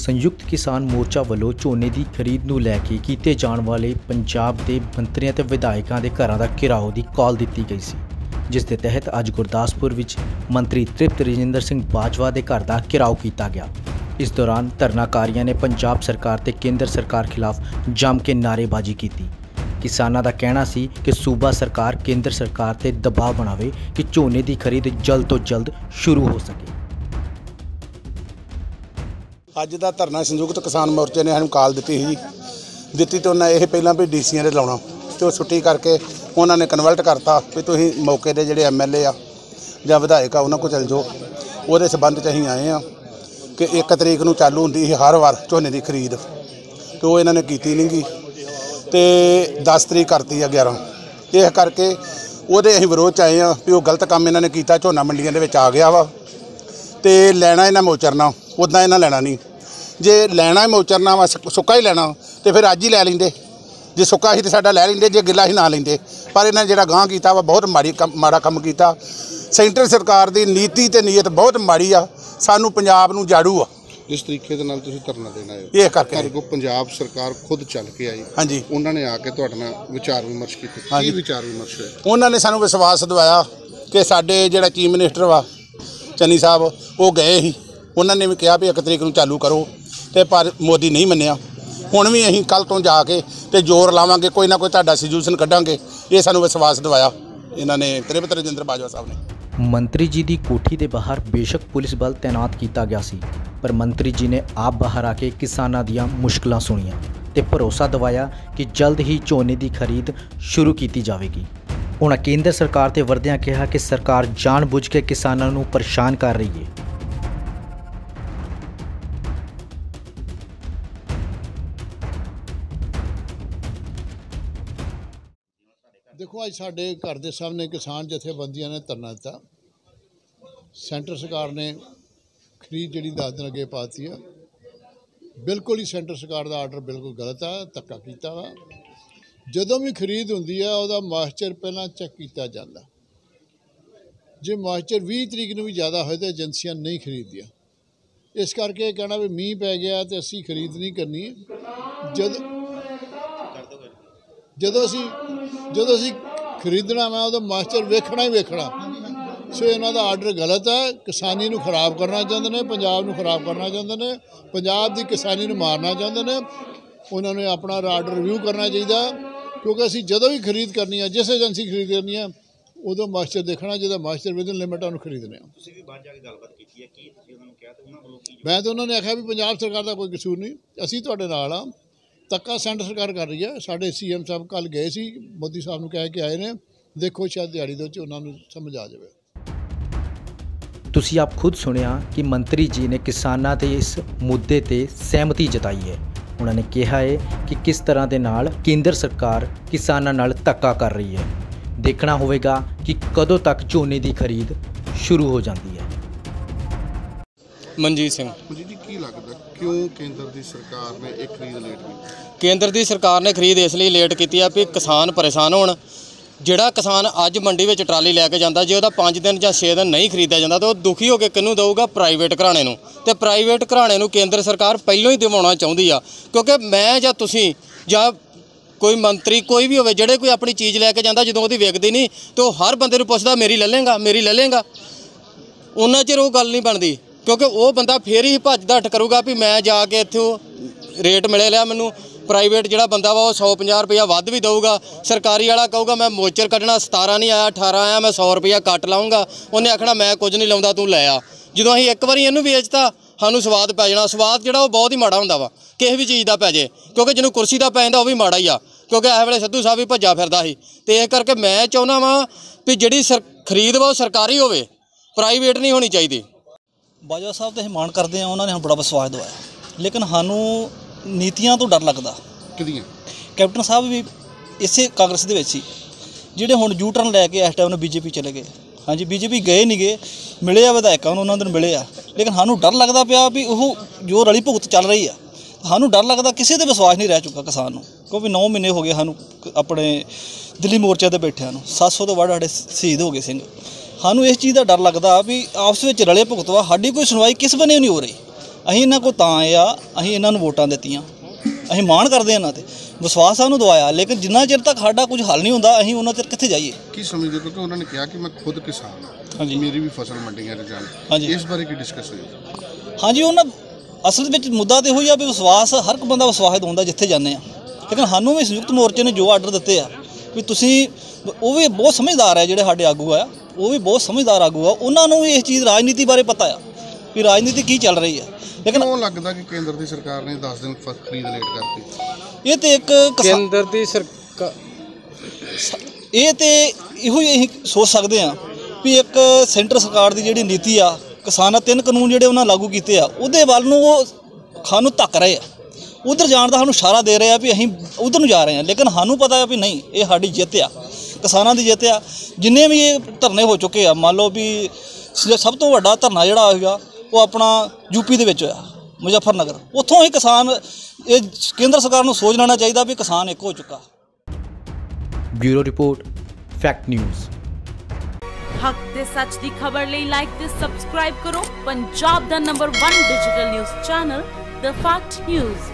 ਸੰਯੁਕਤ ਕਿਸਾਨ ਮੋਰਚਾ ਵੱਲੋਂ ਝੋਨੇ ਦੀ ਖਰੀਦ ਨੂੰ ਲੈ ਕੇ ਕੀਤੇ ਜਾਣ ਵਾਲੇ ਪੰਜਾਬ ਦੇ ਮੰਤਰੀਆਂ ਤੇ ਵਿਧਾਇਕਾਂ ਦੇ ਘਰਾਂ ਦਾ ਘਿਰਾਓ ਦੀ ਕਾਲ ਦਿੱਤੀ ਗਈ ਸੀ, ਜਿਸ ਦੇ ਤਹਿਤ ਅੱਜ ਗੁਰਦਾਸਪੁਰ ਵਿੱਚ ਮੰਤਰੀ ਤ੍ਰਿਪਤ ਰਜਿੰਦਰ ਸਿੰਘ ਬਾਜਵਾ ਦੇ ਘਰ ਦਾ ਘਿਰਾਓ ਕੀਤਾ ਗਿਆ। ਇਸ ਦੌਰਾਨ ਧਰਨਾਕਾਰੀਆਂ ਨੇ ਪੰਜਾਬ ਸਰਕਾਰ ਤੇ ਕੇਂਦਰ ਸਰਕਾਰ ਖਿਲਾਫ ਜੰਮ ਕੇ ਨਾਅਰੇਬਾਜ਼ੀ ਕੀਤੀ। ਕਿਸਾਨਾਂ ਦਾ ਕਹਿਣਾ ਸੀ ਕਿ ਸੂਬਾ ਸਰਕਾਰ ਕੇਂਦਰ ਸਰਕਾਰ ਤੇ ਦਬਾਅ ਬਣਾਵੇ ਕਿ ਝੋਨੇ ਦੀ ਖਰੀਦ ਜਲਦ ਤੋਂ ਜਲਦ ਸ਼ੁਰੂ ਹੋ ਸਕੇ। ਅੱਜ ਦਾ ਧਰਨਾ ਸੰਯੁਕਤ ਕਿਸਾਨ ਮੋਰਚੇ ਨੇ ਸਾਨੂੰ ਕਾਲ ਦਿੱਤੀ ਸੀ ਜੀ। ਦਿੱਤੀ ਤੇ ਉਹਨਾਂ ਇਹ ਪਹਿਲਾਂ ਵੀ ਡੀਸੀਆਂ ਦੇ ਲਾਉਣਾ ਤੇ ਉਹ ਛੁੱਟੀ ਕਰਕੇ ਉਹਨਾਂ ਨੇ ਕਨਵਰਟ ਕਰਤਾ ਵੀ ਤੁਸੀਂ ਮੌਕੇ ਦੇ ਜਿਹੜੇ ਐਮਐਲਏ ਆ ਜਾਂ ਵਿਧਾਇਕ ਆ ਉਹਨਾਂ ਕੋਲ ਚਲ ਜਾਓ। ਉਹਦੇ ਸਬੰਧ ਚ ਅਸੀਂ ਆਏ ਆ ਕਿ 1 ਤਰੀਕ ਨੂੰ ਚਾਲੂ ਹੁੰਦੀ ਸੀ ਹਰ ਵਾਰ ਝੋਨੇ ਦੀ ਖਰੀਦ। ਤੇ ਉਹ ਇਹਨਾਂ ਨੇ ਕੀਤੀ ਨਹੀਂ ਗੀ। ਤੇ 10 ਤਰੀਕ ਕਰਤੀ ਆ 11 ਇਹ ਕਰਕੇ ਉਹਦੇ ਅਸੀਂ ਵਿਰੋਧ ਚ ਆਏ ਆ ਵੀ ਉਹ ਗਲਤ ਕੰਮ ਇਹਨਾਂ ਨੇ ਕੀਤਾ, ਝੋਨਾ ਮੰਡੀਆਂ ਦੇ ਵਿੱਚ ਆ ਗਿਆ ਵਾ। ਤੇ ਲੈਣਾ ਇਹਨਾਂ ਮੋਚਰਨਾ ਉਦਾਂ ਇਹਨਾਂ ਲੈਣਾ ਨਹੀਂ ਜੇ ਲੈਣਾ ਹੀ ਮੋਚਰਨਾ ਵਾ ਸੁੱਕ- ਹੀ ਲੈਣਾ ਤੇ ਫਿਰ ਅੱਜ ਹੀ ਲੈ ਲੈਂਦੇ। ਜੇ ਸੁੱਕਾ ਸੀ ਤੇ ਸਾਡਾ ਲੈ ਲੈਂਦੇ ਜੇ ਗਿੱਲਾ ਹੀ ਨਾ ਲੈਂਦੇ। ਪਰ ਇਹਨਾਂ ਜਿਹੜਾ ਗਾਂ ਕੀਤਾ ਵਾ ਬਹੁਤ ਮਾੜੀ ਮਾੜਾ ਕੰਮ ਕੀਤਾ। ਸੈਂਟਰ ਸਰਕਾਰ ਦੀ ਨੀਤੀ ਤੇ ਨੀਅਤ ਬਹੁਤ ਮਾੜੀ ਆ। ਸਾਨੂੰ ਪੰਜਾਬ ਨੂੰ ਜਾੜੂ ਆ। ਜਿਸ ਤਰੀਕੇ ਦੇ ਨਾਲ ਤੁਸੀਂ ਧਰਨਾ ਦੇਣਾ ਹੈ। ਇਹ ਕਰਕੇ ਤੁਹਾਡੇ ਕੋਲ ਪੰਜਾਬ ਸਰਕਾਰ ਖੁਦ ਚੱਲ ਕੇ ਆਈ। ਹਾਂਜੀ। ਉਹਨਾਂ ਨੇ ਆ ਕੇ ਤੁਹਾਡੇ ਨਾਲ ਵਿਚਾਰ ਵਿਮਰਸ਼ ਕੀਤੇ। ਕੀ। ਵਿਚਾਰ ਵਿਮਰਸ਼ ਹੋਇਆ? ਉਹਨਾਂ ਨੇ ਸਾਨੂੰ ਵਿਸ਼ਵਾਸ ਦਿਵਾਇਆ ਕਿ ਸਾਡੇ ਜਿਹੜਾ ਚੀਫ ਮਿਨਿਸਟਰ ਵਾ ਚੰਨੀ ਸਾਹਿਬ ਉਹ ਗਏ ਸੀ। ਉਹਨਾਂ ਨੇ ਵੀ ਕਿਹਾ ਵੀ ਇੱਕ ਤਰੀਕ ਨੂੰ ਚਾਲੂ ਕਰੋ। ਤੇ ਪਰ ਮੋਦੀ ਨਹੀਂ ਮੰਨਿਆ। ਹੁਣ ਵੀ ਅਸੀਂ ਕੱਲ ਤੋਂ ਜਾ ਕੇ ਤੇ ਜ਼ੋਰ ਲਾਵਾਂਗੇ, ਕੋਈ ਨਾ ਕੋਈ ਤੁਹਾਡਾ ਸੋਲੂਸ਼ਨ ਕੱਢਾਂਗੇ। ਇਹ ਸਾਨੂੰ ਵਿਸ਼ਵਾਸ ਦਿਵਾਇਆ। ਇਹਨਾਂ ਨੇ ਤ੍ਰਿਪਤ ਰਜਿੰਦਰ ਬਾਜਵਾ ਸਾਹਿਬ ਨੇ। ਮੰਤਰੀ ਜੀ ਦੀ ਕੋਠੀ ਦੇ ਬਾਹਰ ਬੇਸ਼ੱਕ ਪੁਲਿਸ ਬਲ ਤਾਇਨਾਤ ਕੀਤਾ ਗਿਆ ਸੀ, ਪਰ ਮੰਤਰੀ ਜੀ ਨੇ ਆਪ ਬਾਹਰ ਆ ਕੇ ਕਿਸਾਨਾਂ ਦੀਆਂ ਮੁਸ਼ਕਲਾਂ ਸੁਣੀਆਂ ਤੇ ਭਰੋਸਾ ਦਿਵਾਇਆ ਕਿ ਜਲਦ ਹੀ ਝੋਨੇ ਦੀ ਖਰੀਦ ਸ਼ੁਰੂ ਕੀਤੀ ਜਾਵੇਗੀ। ਉਹਨਾਂ ਕੇਂਦਰ ਸਰਕਾਰ ਤੇ ਵਰਦਿਆਂ ਕਿਹਾ ਕਿ ਸਰਕਾਰ ਜਾਣਬੁੱਝ ਕੇ ਕਿਸਾਨਾਂ ਨੂੰ ਪਰੇਸ਼ਾਨ ਕਰ ਰਹੀ ਹੈ ਦੇਖੋ ਅੱਜ ਸਾਡੇ ਘਰ ਦੇ ਸਾਹਮਣੇ ਕਿਸਾਨ ਜਥੇਬੰਦੀਆਂ ਨੇ ਧਰਨਾ ਦਿੱਤਾ। ਸੈਂਟਰ ਸਰਕਾਰ ਨੇ ਖਰੀਦ ਜਿਹੜੀ 10 ਦਿਨ ਅੱਗੇ ਪਾਤੀ ਆ। ਬਿਲਕੁਲ ਹੀ ਸੈਂਟਰ ਸਰਕਾਰ ਦਾ ਆਰਡਰ ਬਿਲਕੁਲ ਗਲਤ ਆ, ਧੱਕਾ ਕੀਤਾ ਵਾ। ਜਦੋਂ ਵੀ ਖਰੀਦ ਹੁੰਦੀ ਆ, ਉਹਦਾ ਮਾਸਟਰ ਪਹਿਲਾਂ ਚੈੱਕ ਕੀਤਾ ਜਾਂਦਾ। ਜੇ ਮਾਸਟਰ 20 ਤਰੀਕ ਨੂੰ ਵੀ ਜ਼ਿਆਦਾ ਹੋਏ ਤਾਂ ਏਜੰਸੀਆਂ ਨਹੀਂ ਖਰੀਦਦੀਆਂ। ਇਸ ਕਰਕੇ ਇਹ ਕਹਿਣਾ ਵੀ ਮੀਂਹ ਪੈ ਗਿਆ ਤੇ ਅਸੀਂ ਖਰੀਦ ਨਹੀਂ ਕਰਨੀ। ਜਦ ਜਦੋਂ ਅਸੀਂ ਜਦੋਂ ਅਸੀਂ ਖਰੀਦਣਾ ਮੈਂ ਉਹਦਾ ਮਾਸਟਰ ਵੇਖਣਾ ਹੀ ਵੇਖਣਾ। ਸੋ ਇਹਨਾਂ ਦਾ ਆਰਡਰ ਗਲਤ ਹੈ। ਕਿਸਾਨੀ ਨੂੰ ਖਰਾਬ ਕਰਨਾ ਚਾਹੁੰਦੇ ਨੇ ਪੰਜਾਬ ਨੂੰ ਖਰਾਬ ਕਰਨਾ ਚਾਹੁੰਦੇ ਨੇ ਪੰਜਾਬ ਦੀ ਕਿਸਾਨੀ ਨੂੰ ਮਾਰਨਾ ਚਾਹੁੰਦੇ ਨੇ। ਉਹਨਾਂ ਨੂੰ ਆਪਣਾ ਆਰਡਰ ਰਿਵਿਊ ਕਰਨਾ ਚਾਹੀਦਾ ਕਿਉਂਕਿ ਅਸੀਂ ਜਦੋਂ ਵੀ ਖਰੀਦ ਕਰਨੀ ਹੈ ਜਿਸ ਏਜੰਸੀ ਖਰੀਦ ਕਰਨੀ ਹੈ ਉਦੋਂ ਮਾਸਟਰ ਦੇਖਣਾ ਜਿਹਦਾ ਮਾਸਟਰ ਵਿਦਨ ਲਿਮਿਟਾਂ ਨੂੰ ਖਰੀਦਣੇ ਆ। ਤੁਸੀਂ ਵੀ ਬਾਹਰ ਜਾ ਕੇ ਗੱਲਬਾਤ ਕੀਤੀ ਹੈ ਕੀ ਤੁਸੀਂ ਉਹਨਾਂ ਨੂੰ ਕਿਹਾ ਤੇ ਉਹਨਾਂ ਵੱਲੋਂ ਕੀ ਮੈਂ ਤਾਂ ਉਹਨਾਂ ਨੇ ਆਖਿਆ ਵੀ ਪੰਜਾਬ ਸਰਕਾਰ ਦਾ ਕੋਈ ਕਸੂਰ ਨਹੀਂ ਅਸੀਂ ਤੁਹਾਡੇ ਨਾਲ ਆ ਤੱਕਾ ਸੈਂਟਰ ਸਰਕਾਰ ਕਰ ਰਹੀ ਹੈ। ਸਾਡੇ ਸੀਐਮ ਸਾਹਿਬ ਕੱਲ ਗਏ ਸੀ, ਮੋਦੀ ਸਾਹਿਬ ਨੂੰ ਕਹਿ ਕੇ ਆਏ ਨੇ, ਦੇਖੋ ਸ਼ਾਇਦ ਦਿਹਾੜੀ ਦੇ ਵਿੱਚ ਉਹਨਾਂ ਨੂੰ ਸਮਝ ਆ ਜਾਵੇ। ਤੁਸੀਂ ਆਪ ਖੁਦ ਸੁਣਿਆ ਕਿ ਮੰਤਰੀ ਜੀ ਨੇ ਕਿਸਾਨਾਂ ਦੇ ਇਸ ਮੁੱਦੇ ਤੇ ਸਹਿਮਤੀ ਜਤਾਈ ਹੈ। ਉਹਨਾਂ ਨੇ ਕਿਹਾ ਹੈ ਕਿ ਕਿਸ ਤਰ੍ਹਾਂ ਦੇ ਨਾਲ ਕੇਂਦਰ ਸਰਕਾਰ ਕਿਸਾਨਾਂ ਨਾਲ ਧੱਕਾ ਕਰ ਰਹੀ ਹੈ। ਦੇਖਣਾ ਹੋਵੇਗਾ ਕਿ ਕਦੋਂ ਤੱਕ ਝੋਨੇ ਦੀ ਖਰੀਦ ਸ਼ੁਰੂ ਹੋ ਜਾਂਦੀ ਹੈ। ਮਨਜੀਤ ਸਿੰਘ। ਜੀ ਜੀ ਕੀ ਲੱਗਦਾ? ਕਿਉਂ ਕੇਂਦਰ ਦੀ ਸਰਕਾਰ ਨੇ ਇਹ ਖਰੀਦ ਲੇਟ ਕੀਤੀ? ਕੇਂਦਰ ਦੀ ਸਰਕਾਰ ਨੇ ਖਰੀਦ ਇਸ ਲਈ ਲੇਟ ਕੀਤੀ ਆ ਵੀ ਕਿਸਾਨ ਪਰੇਸ਼ਾਨ ਹੋਣ। ਜਿਹੜਾ ਕਿਸਾਨ ਅੱਜ ਮੰਡੀ ਵਿੱਚ ਟਰਾਲੀ ਲੈ ਕੇ ਜਾਂਦਾ ਜੇ ਉਹਦਾ 5 ਦਿਨ ਜਾਂ 6 ਦਿਨ ਨਹੀਂ ਖਰੀਦਿਆ ਜਾਂਦਾ ਤਾਂ ਉਹ ਦੁਖੀ ਹੋ ਕੇ ਕਿਹਨੂੰ ਦਊਗਾ? ਪ੍ਰਾਈਵੇਟ ਘਰਾਣੇ ਨੂੰ। ਤੇ ਪ੍ਰਾਈਵੇਟ ਘਰਾਣੇ ਨੂੰ ਕੇਂਦਰ ਸਰਕਾਰ ਪਹਿਲਾਂ ਹੀ ਦਿਵਾਉਣਾ ਚਾਹੁੰਦੀ ਆ। ਕਿਉਂਕਿ ਮੈਂ ਜਾਂ ਤੁਸੀਂ ਜਾਂ ਕੋਈ ਮੰਤਰੀ ਕੋਈ ਵੀ ਹੋਵੇ ਜਿਹੜੇ ਕੋਈ ਆਪਣੀ ਚੀਜ਼ ਲੈ ਕੇ ਜਾਂਦਾ ਜਦੋਂ ਉਹਦੀ ਵਿਕਦੀ ਨਹੀਂ ਤੇ ਉਹ ਹਰ ਬੰਦੇ ਨੂੰ ਪੁੱਛਦਾ ਮੇਰੀ ਲੈ ਲੇਗਾ ਮੇਰੀ ਲੈ ਲੇਗਾ ਉਹਨਾਂ ਚਿਰ ਉਹ ਗੱਲ ਨਹੀਂ ਬਣਦੀ। ਕਿਉਂਕਿ ਉਹ ਬੰਦਾ ਫੇਰ ਹੀ ਭੱਜ ਦੱਟ ਕਰੂਗਾ ਵੀ ਮੈਂ ਜਾ ਕੇ ਇੱਥੋਂ ਰੇਟ ਮਿਲੇ ਲਿਆ ਮੈਨੂੰ। ਪ੍ਰਾਈਵੇਟ ਜਿਹੜਾ ਬੰਦਾ ਵਾ ਉਹ 150 ਰੁਪਇਆ ਵੱਧ ਵੀ ਦੇਊਗਾ। ਸਰਕਾਰੀ ਵਾਲਾ ਕਹੂਗਾ, ਮੈਂ ਮੋਚਰ ਕੱਢਣਾ 17 ਨਹੀਂ ਆਇਆ 18 ਆਇਆ, ਮੈਂ 100 ਰੁਪਇਆ ਕੱਟ ਲਾਉਂਗਾ ਉਹਨੇ ਆਖਣਾ, ਮੈਂ ਕੁਝ ਨਹੀਂ ਲਾਉਂਦਾ, ਤੂੰ ਲੈ ਆ। ਜਦੋਂ ਅਸੀਂ ਇੱਕ ਵਾਰੀ ਇਹਨੂੰ ਵੇਚਤਾ, ਸਾਨੂੰ ਸਵਾਦ ਪੈ ਜਾਣਾ। ਸਵਾਦ ਜਿਹੜਾ ਉਹ ਬਹੁਤ ਹੀ ਮਾੜਾ ਹੁੰਦਾ ਵਾ। ਕਿਸੇ ਵੀ ਚੀਜ਼ ਦਾ ਪੈ ਜੇ। ਕਿਉਂਕਿ ਜਿਹਨੂੰ ਕੁਰਸੀ ਦਾ ਪੈ ਜਾਂਦਾ, ਉਹ ਵੀ ਮਾੜਾ ਹੀ ਆ। ਕਿਉਂਕਿ ਇਹ ਵੇਲੇ ਸਿੱਧੂ ਸਾਹਿਬ ਵੀ ਭੱਜਾ ਫਿਰਦਾ ਸੀ। ਤੇ ਇਹ ਕਰਕੇ ਮੈਂ ਚਾਹੁੰਦਾ ਵਾਂ ਵੀ ਜਿਹੜੀ ਸਰ, ਖਰੀਦ ਵਾ ਉਹ ਸਰਕਾਰੀ ਹੋਵੇ। ਪ੍ਰਾਈਵੇਟ ਨਹੀਂ ਹੋਣੀ ਚਾਹੀਦੀ। ਬਾਜਵਾ ਸਾਹਿਬ ਤੇ ਮਾਣ ਕਰਦੇ ਆ ਉਹਨਾਂ ਨੇ ਸਾਨੂੰ ਬੜਾ ਵਿਸ਼ਵਾਸ ਦਿਵਾਇਆ। ਲੇਕਿਨ ਸਾਨੂੰ ਨੀਤੀਆਂ ਤੋਂ ਡਰ ਲੱਗਦਾ। ਕਿਹਦੀਆਂ? ਕੈਪਟਨ ਸਾਹਿਬ ਵੀ ਇਸੇ ਕਾਂਗਰਸ ਦੇ ਵਿੱਚ ਸੀ ਜਿਹੜੇ ਹੁਣ ਯੂ ਟਰਨ ਲੈ ਕੇ ਇਸ ਟਾਈਮ ਨੂੰ ਬੀਜੇਪੀ ਚਲੇ ਗਏ। ਹਾਂਜੀ ਬੀਜੇਪੀ ਗਏ ਨਹੀਂ ਗਏ ਮਿਲੇ ਆ ਵਿਧਾਇਕਾਂ ਨੂੰ ਉਹਨਾਂ ਨੂੰ ਮਿਲੇ ਆ। ਲੇਕਿਨ ਸਾਨੂੰ ਡਰ ਲੱਗਦਾ ਪਿਆ ਵੀ ਉਹ ਜੋ ਰਲੀ ਭੁਗਤ ਚੱਲ ਰਹੀ ਆ ਸਾਨੂੰ ਡਰ ਲੱਗਦਾ ਕਿਸੇ ਤੇ ਵਿਸ਼ਵਾਸ ਨਹੀਂ ਰਹਿ ਚੁੱਕਾ ਕਿਸਾਨ ਨੂੰ। ਕਿਉਂਕਿ 9 ਮਹੀਨੇ ਹੋ ਗਏ ਸਾਨੂੰ ਆਪਣੇ ਦਿੱਲੀ ਮੋਰਚੇ ਤੇ ਬੈਠਿਆਂ ਨੂੰ। 700 ਤੋਂ ਵੱਧ ਸਾਡੇ ਸ਼ਹੀਦ ਹੋ ਗਏ ਸਿੰਘ। ਸਾਨੂੰ ਇਸ ਚੀਜ਼ ਦਾ ਡਰ ਲੱਗਦਾ ਵੀ ਆਪਸ ਵਿੱਚ ਰਲੇ ਭੁਗਤਵਾ ਸਾਡੀ ਕੋਈ ਸੁਣਵਾਈ ਕਿਸ ਬਨੇ ਨਹੀਂ ਹੋ ਰਹੀ। ਅਸੀਂ ਇਹਨਾਂ ਕੋ ਤਾਂ ਆਏ ਆ ਅਸੀਂ ਇਹਨਾਂ ਨੂੰ ਵੋਟਾਂ ਦਿੱਤੀਆਂ। ਅਸੀਂ ਮਾਣ ਕਰਦੇ ਹਾਂ ਇਹਨਾਂ ਤੇ। ਵਿਸ਼ਵਾਸ ਸਾਨੂੰ ਦਵਾਇਆ ਲੇਕਿਨ ਜਿੰਨਾ ਚਿਰ ਤੱਕ ਸਾਡਾ ਕੁਝ ਹੱਲ ਨਹੀਂ ਹੁੰਦਾ ਅਸੀਂ ਉਹਨਾਂ ਚਿਰ ਕਿੱਥੇ ਜਾਈਏ? ਕੀ ਸਮਝਦੇ ਹੋ? ਕਿਉਂਕਿ ਉਹਨਾਂ ਨੇ ਕਿਹਾ ਕਿ ਮੈਂ ਖੁਦ ਕਿਸਾਨ ਹਾਂ? ਹਾਂਜੀ। ਮੇਰੀ ਵੀ ਫਸਲ ਮੰਡੀਆਂ 'ਚ ਜਾਣ। ਹਾਂਜੀ। ਇਸ ਬਾਰੇ ਕੀ ਡਿਸਕਸ ਹੋਈ ਹਾਂਜੀ ਉਹਨਾਂ ਅਸਲ ਵਿੱਚ ਮੁੱਦਾ ਤੇ ਇਹੋ ਹੀ ਆ ਵੀ ਵਿਸ਼ਵਾਸ ਹਰ ਇੱਕ ਬੰਦਾ ਵਿਸ਼ਵਾਸ ਦਿੰਦਾ ਜਿੱਥੇ ਜਾਂਦੇ ਆ। ਲੇਕਿਨ ਸਾਨੂੰ ਵੀ ਸੰਯੁਕਤ ਮੋਰਚੇ ਨੇ ਜੋ ਆਰਡਰ ਦਿੱਤੇ ਆ ਵੀ ਤੁਸੀਂ ਉਹ ਵੀ ਬਹੁਤ ਸਮਝਦਾਰ ਆ ਜਿਹੜੇ ਸਾਡੇ ਆਗੂ ਆ ਉਹ ਵੀ ਬਹੁਤ ਸਮਝਦਾਰ ਆਗੂ ਆ। ਉਹਨਾਂ ਨੂੰ ਵੀ ਇਸ ਚੀਜ਼ ਰਾਜਨੀਤੀ ਬਾਰੇ ਪਤਾ ਆ ਵੀ ਰਾਜਨੀਤੀ ਕੀ ਚੱਲ ਰਹੀ ਆ ਲੇਕਿਨ ਕਿਉਂ ਲੱਗਦਾ ਕਿ ਕੇਂਦਰ ਦੀ ਸਰਕਾਰ ਨੇ 10 ਦਿਨ ਖਰੀਦ ਲੇਟ ਕਰਤੀ? ਇਹ ਤੇ ਇੱਕ ਕੇਂਦਰ ਦੀ ਸਰਕਾਰ ਇਹ ਤੇ ਇਹੋ ਹੀ ਅਸੀਂ ਸੋਚ ਸਕਦੇ ਆ ਵੀ ਇੱਕ ਸੈਂਟਰ ਸਰਕਾਰ ਦੀ ਜਿਹੜੀ ਨੀਤੀ ਆ ਕਿਸਾਨਾਂ ਤਿੰਨ ਕਾਨੂੰਨ ਜਿਹੜੇ ਉਹਨਾਂ ਲਾਗੂ ਕੀਤੇ ਆ ਉਹਦੇ ਵੱਲ ਨੂੰ ਉਹ ਖਾਣ ਨੂੰ ਧੱਕ ਰਹੇ ਆ। ਉਧਰ ਜਾਣ ਦਾ ਸਾਨੂੰ ਇਸ਼ਾਰਾ ਦੇ ਰਹੇ ਵੀ ਅਸੀਂ ਉਧਰ ਨੂੰ ਜਾ ਰਹੇ ਆ। ਲੇਕਿਨ ਸਾਨੂੰ ਪਤਾ ਆ ਵੀ ਨਹੀਂ ਇਹ ਸਾਡੀ ਜਿੱਤ ਆ। ਕਿਸਾਨਾਂ ਦੀ ਜਿੱਤ ਆ। ਜਿੰਨੇ ਵੀ ਇਹ ਧਰਨੇ ਹੋ ਚੁੱਕੇ ਆ ਮੰਨ ਲਓ ਵੀ ਸਭ ਤੋਂ ਵੱਡਾ ਧਰਨਾ ਜਿਹੜਾ ਹੋਇਆ ਉਹ ਆਪਣਾ ਯੂਪੀ ਦੇ ਵਿੱਚ ਹੋਇਆ ਮੁਜ਼ੱਫਰਨਗਰ। ਉੱਥੋਂ ਹੀ ਕਿਸਾਨ ਇਹ ਕੇਂਦਰ ਸਰਕਾਰ ਨੂੰ ਸੋਚ ਲੈਣਾ ਚਾਹੀਦਾ ਵੀ ਕਿਸਾਨ ਇੱਕ ਹੋ ਚੁੱਕਾ। Bureau report Fact News. ਹੱਕ ਤੇ ਸੱਚ ਦੀ ਖਬਰ ਲਈ ਲਾਈਕ ਤੇ ਸਬਸਕ੍ਰਾਈਬ ਕਰੋ। ਪੰਜਾਬ ਦਾ number 1 digital news channel the Fact News